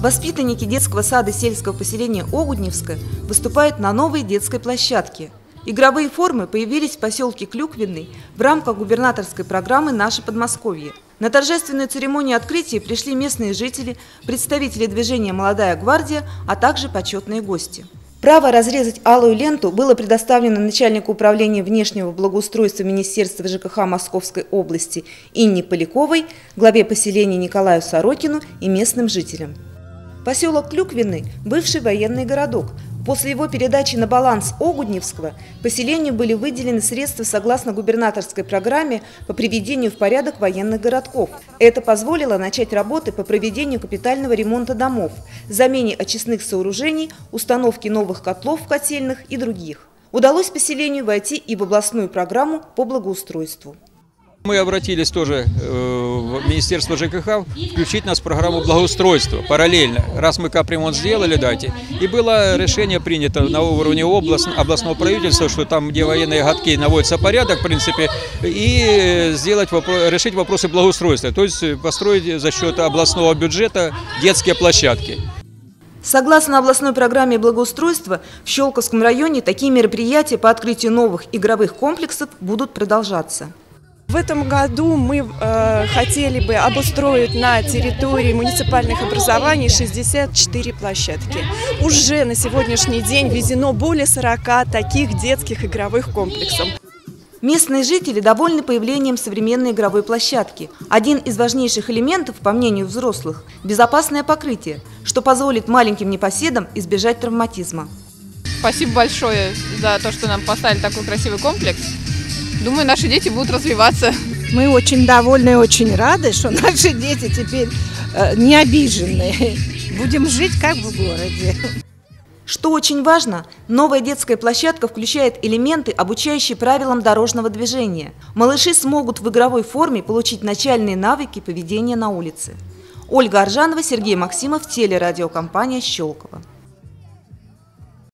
Воспитанники детского сада сельского поселения Огудневское выступают на новой детской площадке. Игровые формы появились в поселке Клюквенный в рамках губернаторской программы «Наше Подмосковье». На торжественную церемонию открытия пришли местные жители, представители движения «Молодая гвардия», а также почетные гости. Право разрезать алую ленту было предоставлено начальнику управления внешнего благоустройства Министерства ЖКХ Московской области Инне Поляковой, главе поселения Николаю Сорокину и местным жителям. Поселок Клюквенный – бывший военный городок. После его передачи на баланс Огудневского поселению были выделены средства согласно губернаторской программе по приведению в порядок военных городков. Это позволило начать работы по проведению капитального ремонта домов, замене очистных сооружений, установке новых котлов в котельных и других. Удалось поселению войти и в областную программу по благоустройству. Мы обратились тоже э, в Министерство ЖКХ включить нас в программу благоустройства параллельно, раз мы капремонт сделали, дайте. И было решение принято на уровне область, областного правительства, что там, где военные годки наводится порядок, в принципе, и сделать решить вопросы благоустройства, то есть построить за счет областного бюджета детские площадки. Согласно областной программе благоустройства, в Щелковском районе такие мероприятия по открытию новых игровых комплексов будут продолжаться. В этом году мы э, хотели бы обустроить на территории муниципальных образований 64 площадки. Уже на сегодняшний день введено более 40 таких детских игровых комплексов. Местные жители довольны появлением современной игровой площадки. Один из важнейших элементов, по мнению взрослых, – безопасное покрытие, что позволит маленьким непоседам избежать травматизма. Спасибо большое за то, что нам поставили такой красивый комплекс. Думаю, наши дети будут развиваться. Мы очень довольны и очень рады, что наши дети теперь э, не обиженные. Будем жить как в городе. Что очень важно, новая детская площадка включает элементы, обучающие правилам дорожного движения. Малыши смогут в игровой форме получить начальные навыки поведения на улице. Ольга Аржанова, Сергей Максимов, телерадиокомпания «Щелково».